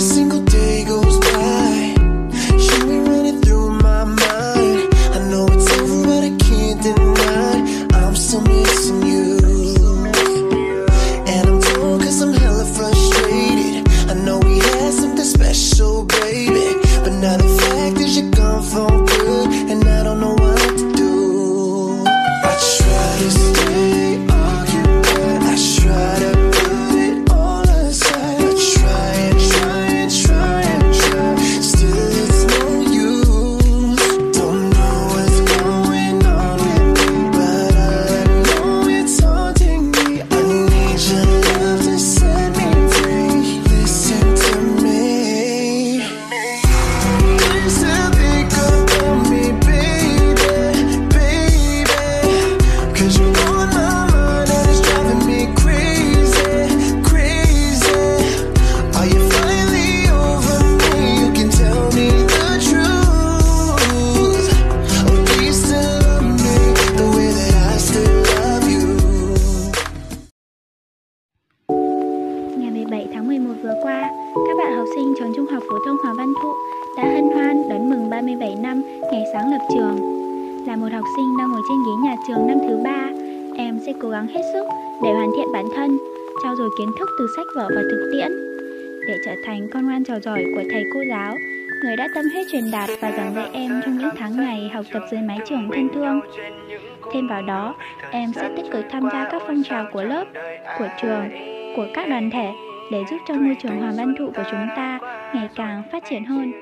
see 17 tháng 11 vừa qua, các bạn học sinh trường Trung học phổ thông Hoàng Văn Thụ đã hân hoan đón mừng 37 năm ngày sáng lập trường. Là một học sinh đang ngồi trên ghế nhà trường năm thứ ba, em sẽ cố gắng hết sức để hoàn thiện bản thân, trao dồi kiến thức từ sách vở và thực tiễn để trở thành con ngoan trò giỏi của thầy cô giáo, người đã tâm huyết truyền đạt và giảng dạy em trong những tháng ngày học tập dưới mái trường thân thương. Thêm vào đó, em sẽ tích cực tham gia các phong trào của lớp, của trường, của các đoàn thể để giúp cho môi trường Hoàng Văn Thụ của chúng ta ngày càng phát triển hơn.